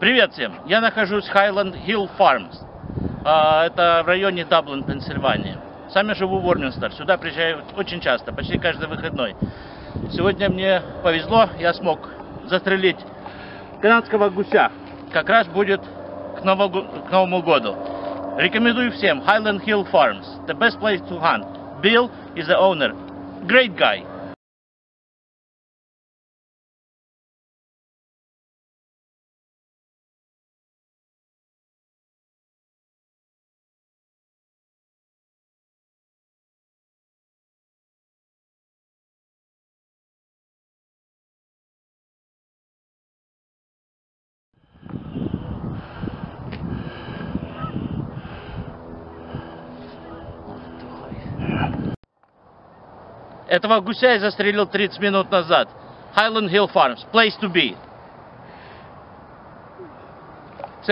Привет всем! Я нахожусь в Highland Hill Farms. Это в районе Даблин, Пенсильвания. Сам я живу в Уорминстер. Сюда приезжаю очень часто, почти каждый выходной. Сегодня мне повезло, я смог застрелить канадского гуся. Как раз будет к Новому, к Новому году. Рекомендую всем Highland Hill Farms. The best place to hunt. Bill is the owner. Great guy. Этого гуся я застрелил 30 минут назад. Highland Hill Farms. Place to be.